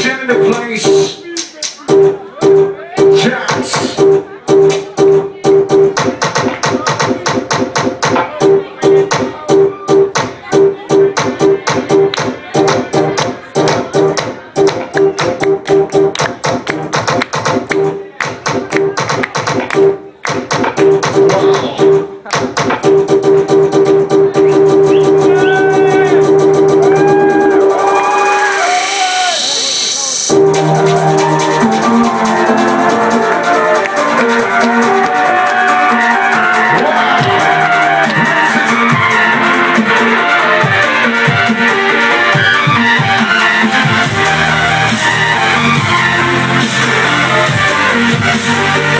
Shit the place. Jazz. Yes.